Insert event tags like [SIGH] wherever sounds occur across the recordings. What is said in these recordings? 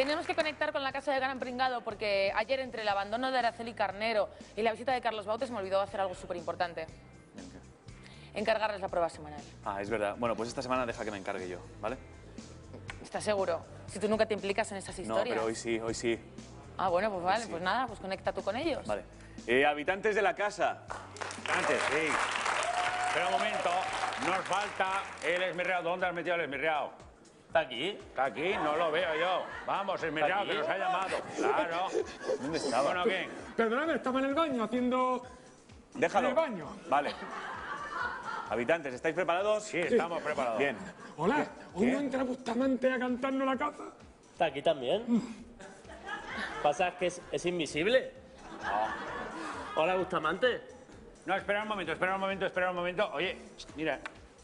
Tenemos que conectar con la casa de Gran Pringado porque ayer entre el abandono de Araceli Carnero y la visita de Carlos Bautes me olvidó hacer algo súper importante. Encargarles la prueba semanal. Ah, es verdad. Bueno, pues esta semana deja que me encargue yo, ¿vale? ¿Estás seguro? Si tú nunca te implicas en esas No, historias. pero hoy sí, hoy sí. Ah, bueno, pues vale, sí. pues nada, pues conecta tú con ellos. Vale. Eh, habitantes de la casa. Antes, sí. Espera un momento, nos falta el esmirreado. ¿Dónde has metido el esmirreado? ¿Está aquí? Está aquí, no lo veo yo. Vamos, esmirreado, ¿Aquí? que nos ha llamado. Claro. [LAUGHS] ¿Dónde estaba? Bueno, ¿qué? Perdóname, estaba en el baño haciendo... Déjalo. en el baño. Vale. Habitantes, ¿estáis preparados? Sí, estamos preparados. Bien. Hola, ¿hoy no entra Bustamante a cantarnos la casa? ¿Está aquí también? ¿Pasa que es, es invisible? Hola, Bustamante. No, espera un momento, espera un momento, espera un momento. Oye, mira,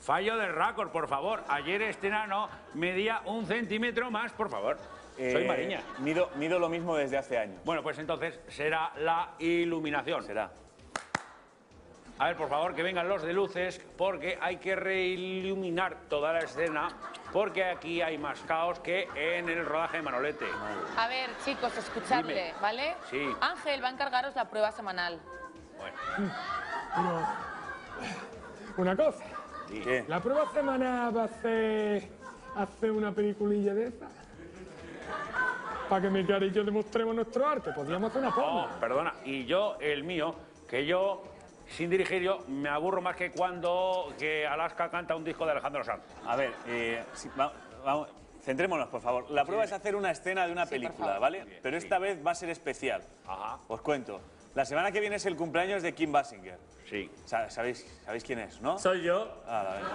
fallo del récord, por favor. Ayer este enano medía un centímetro más, por favor. Soy Eh, Mariña. Mido, mido lo mismo desde hace años. Bueno, pues entonces será la iluminación. Será. A ver, por favor, que vengan los de luces, porque hay que reiluminar toda la escena, porque aquí hay más caos que en el rodaje de Manolete. A ver, chicos, escuchadle, Dime. ¿vale? Sí. Ángel va a encargaros la prueba semanal. Bueno, Pero... Una cosa, ¿Qué? la prueba semana va a ser... hacer una peliculilla de esa. Para que mi cara y yo demostremos nuestro arte. Podríamos hacer una oh, porno. perdona, y yo, el mío, que yo, sin dirigir yo, me aburro más que cuando que Alaska canta un disco de Alejandro Sanz. A ver, eh, sí, va- vamos, centrémonos, por favor. La prueba es hacer una escena de una película. ¿vale? Pero esta vez va a ser especial. Ajá. Os cuento. La semana que viene es el cumpleaños de Kim Basinger. Sí. Sa- ¿Sabéis, ¿Sabéis quién es, no? Soy yo. Ah, la verdad.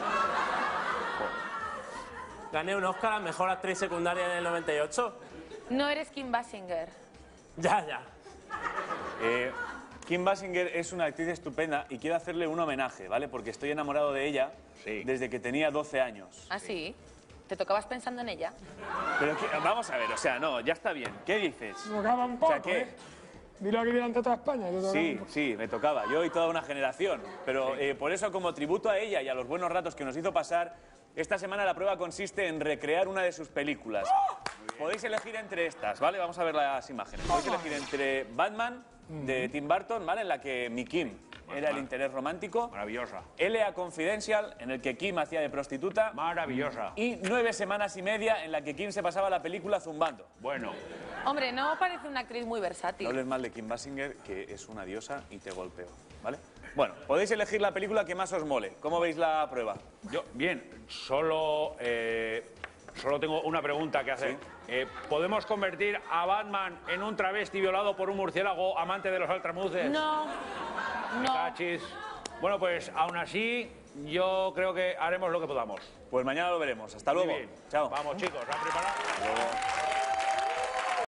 Gané un Oscar a Mejor Actriz Secundaria en el 98. No eres Kim Basinger. Ya, ya. Eh, Kim Basinger es una actriz estupenda y quiero hacerle un homenaje, ¿vale? Porque estoy enamorado de ella Sí. desde que tenía 12 años. ¿Ah, sí? ¿Te tocabas pensando en ella? Pero que- vamos a ver, o sea, no, ya está bien. ¿Qué dices? Me tocaba un poco, O sea, ¿qué? ¿eh? Dilo aquí delante de toda España. Sí, sí, me tocaba. Yo y toda una generación. Pero eh, por eso, como tributo a ella y a los buenos ratos que nos hizo pasar, esta semana la prueba consiste en recrear una de sus películas. Podéis elegir entre estas, ¿vale? Vamos a ver las imágenes. Podéis elegir entre Batman, de Tim Burton, ¿vale? En la que mi Kim era el interés romántico. Maravillosa. L.A. Confidential, en el que Kim hacía de prostituta. Maravillosa. Y nueve semanas y media, en la que Kim se pasaba la película zumbando. Bueno, Hombre, no parece una actriz muy versátil. No hables mal de Kim Basinger, que es una diosa y te golpeo, ¿vale? Bueno, podéis elegir la película que más os mole. ¿Cómo veis la prueba? yo, bien, solo, eh, solo tengo una pregunta que hacer. Eh, ¿Podemos convertir a Batman en un travesti violado por un murciélago amante de los altramuces? No, no. Cachis. Bueno, pues aún así, yo creo que haremos lo que podamos. Pues mañana lo veremos. Hasta Muy luego. bien. Chao. Vamos, chicos, a preparar. Hasta luego.